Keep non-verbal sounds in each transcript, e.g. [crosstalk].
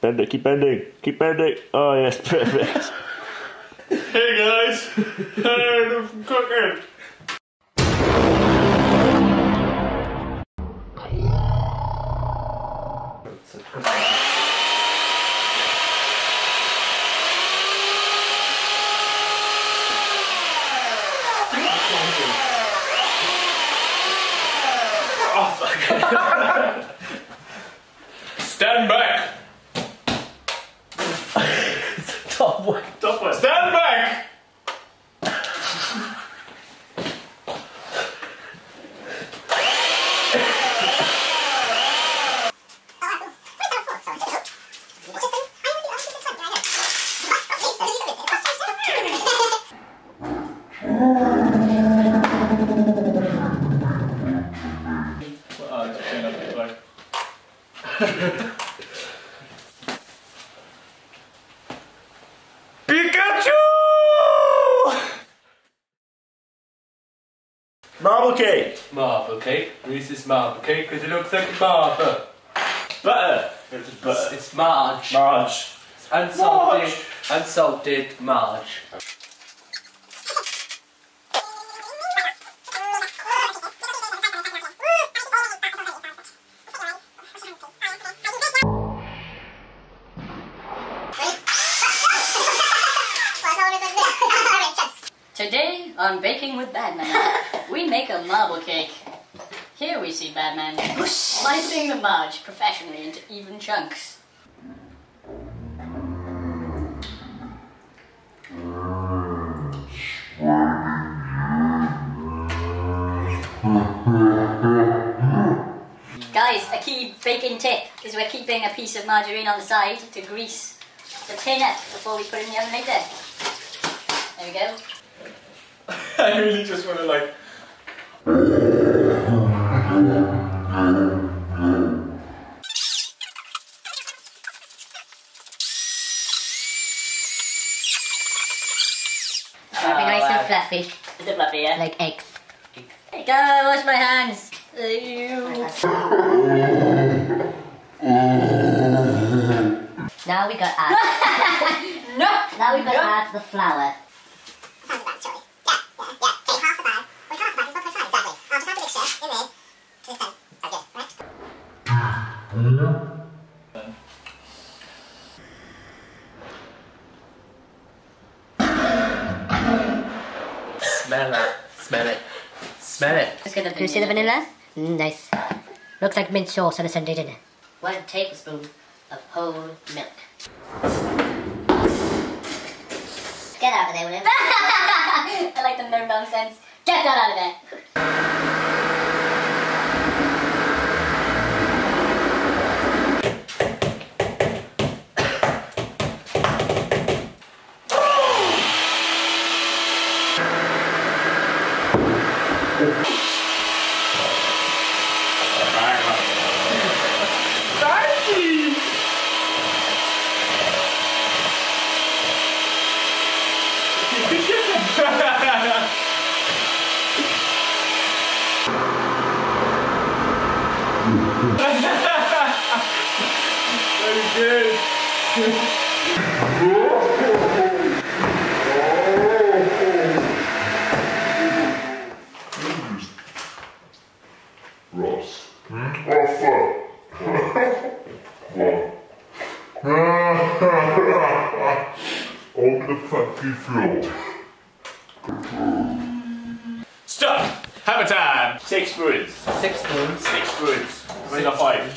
Bend it, keep bending, keep bending. Oh yes, [laughs] perfect. Hey guys, hey, I'm cooking. Stand One. Top one. Stand back. Oh, it's clean up the plate. Pikachu! Marble cake. Marble cake. This is marble cake because it looks like marble. Butter. It's butter. It's Marge. Marge. Unsalted. Marge. Unsalted Marge. On Baking with Badman, [laughs] we make a marble cake. Here we see Badman slicing the Marge professionally into even chunks. Guys, a key baking tip is we're keeping a piece of margarine on the side to grease the tin up before we put it in the oven later. There we go. [laughs] I really just want to like. Gotta be nice and fluffy. Is it fluffy, yeah? Like eggs. Hey, go wash my hands. Now we got add. [laughs] No! now we got No. add the flour. Smell it. Smell it. Smell it. It's gonna Can you see the vanilla? Mm, nice. Looks like mint sauce on a Sunday dinner. One tablespoon of whole milk. Get out of there, will you? [laughs] I like the no nonsense. Get that out of there. Very good. Ross. Offer. On the funky floor. Stop. Hammer time. Six spoons. Six spoons. Six spoons. Bring a five.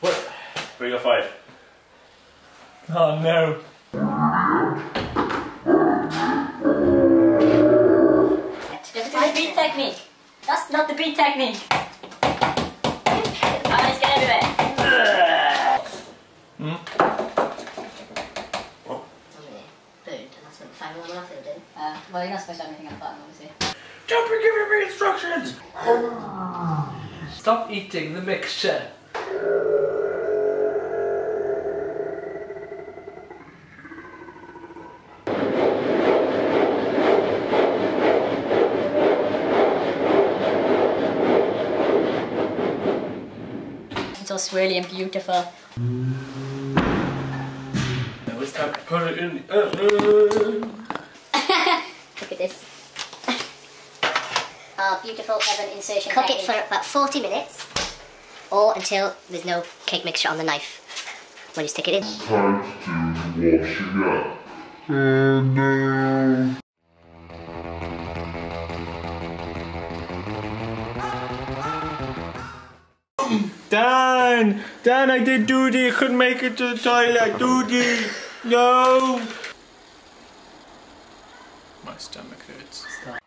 What? Bring a five. Oh no. That's my beat technique. That's not the beat technique. Alright, let's get everywhere. Food, and that's what five one off it, did. Uh, well, you're not supposed to have anything at the bottom, obviously. Don't be giving me instructions. Stop eating the mixture. It's all swirly and beautiful. Have to put it in the oven. Beautiful oven insertion Cook it technique. for about 40 minutes or until there's no cake mixture on the knife when you stick it in. Time to do the washing up. Oh no. Dan! Dan, I did duty. I couldn't make it to the toilet. Duty! No! My stomach hurts. Stop.